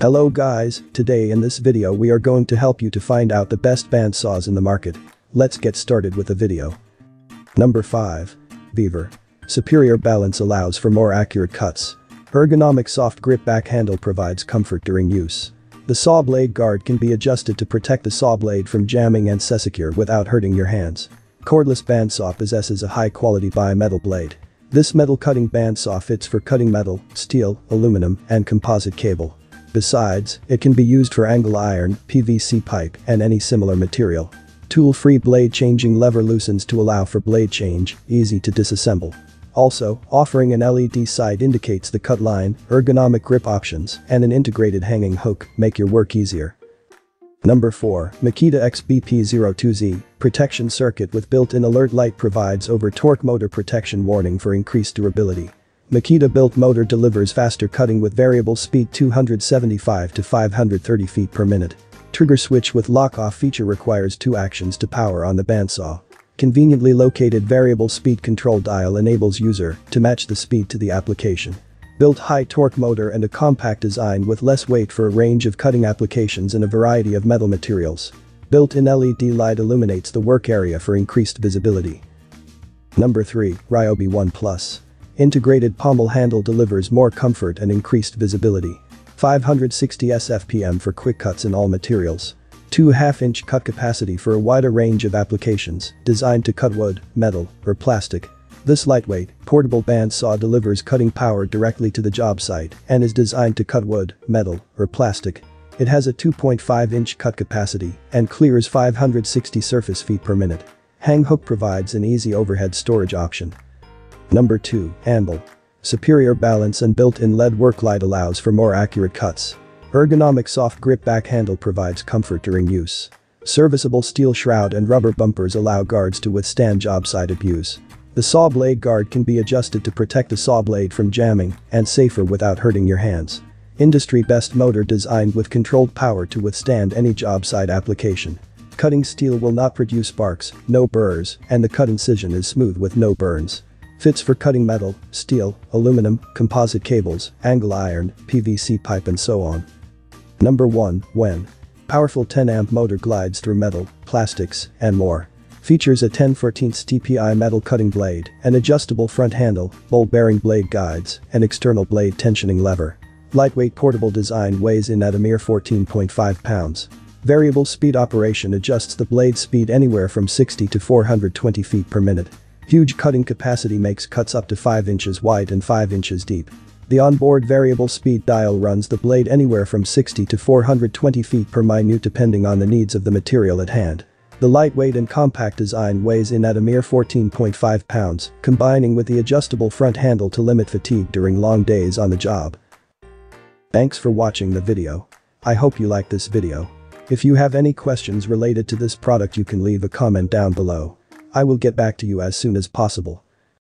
Hello guys, today in this video we are going to help you to find out the best bandsaws in the market. Let's get started with the video. Number 5. VEVOR. Superior balance allows for more accurate cuts. Ergonomic soft grip back handle provides comfort during use. The saw blade guard can be adjusted to protect the saw blade from jamming and secure without hurting your hands. Cordless bandsaw possesses a high-quality bimetal blade. This metal cutting bandsaw fits for cutting metal, steel, aluminum, and composite cable. Besides, it can be used for angle iron, PVC pipe, and any similar material. Tool-free blade changing lever loosens to allow for blade change, easy to disassemble. Also, offering an LED sight indicates the cut line, ergonomic grip options, and an integrated hanging hook make your work easier. Number 4, Makita XBP02Z, protection circuit with built-in alert light provides over torque motor protection warning for increased durability. Makita built motor delivers faster cutting with variable speed 275 to 530 feet per minute. Trigger switch with lock-off feature requires two actions to power on the bandsaw. Conveniently located variable speed control dial enables user to match the speed to the application. Built high torque motor and a compact design with less weight for a range of cutting applications in a variety of metal materials. Built-in LED light illuminates the work area for increased visibility. Number 3, Ryobi One Plus. Integrated pommel handle delivers more comfort and increased visibility. 560 SFPM for quick cuts in all materials. 2 half-inch cut capacity for a wider range of applications, designed to cut wood, metal, or plastic. This lightweight, portable bandsaw delivers cutting power directly to the job site and is designed to cut wood, metal, or plastic. It has a 2.5-inch cut capacity and clears 560 surface feet per minute. Hang hook provides an easy overhead storage option. Number 2, Anbull. Superior balance and built-in LED work light allows for more accurate cuts. Ergonomic soft grip back handle provides comfort during use. Serviceable steel shroud and rubber bumpers allow guards to withstand job site abuse. The saw blade guard can be adjusted to protect the saw blade from jamming and safer without hurting your hands. Industry best motor designed with controlled power to withstand any job site application. Cutting steel will not produce sparks, no burrs, and the cut incision is smooth with no burns. Fits for cutting metal, steel, aluminum, composite cables, angle iron, PVC pipe and so on. Number 1, Wen. Powerful 10 amp motor glides through metal, plastics, and more. Features a 10 14 TPI metal cutting blade, an adjustable front handle, ball bearing blade guides, and external blade tensioning lever. Lightweight portable design weighs in at a mere 14.5 pounds. Variable speed operation adjusts the blade speed anywhere from 60 to 420 feet per minute. Huge cutting capacity makes cuts up to 5 inches wide and 5 inches deep. The onboard variable speed dial runs the blade anywhere from 60 to 420 feet per minute depending on the needs of the material at hand. The lightweight and compact design weighs in at a mere 14.5 pounds, combining with the adjustable front handle to limit fatigue during long days on the job. Thanks for watching the video. I hope you liked this video. If you have any questions related to this product you can leave a comment down below. I will get back to you as soon as possible.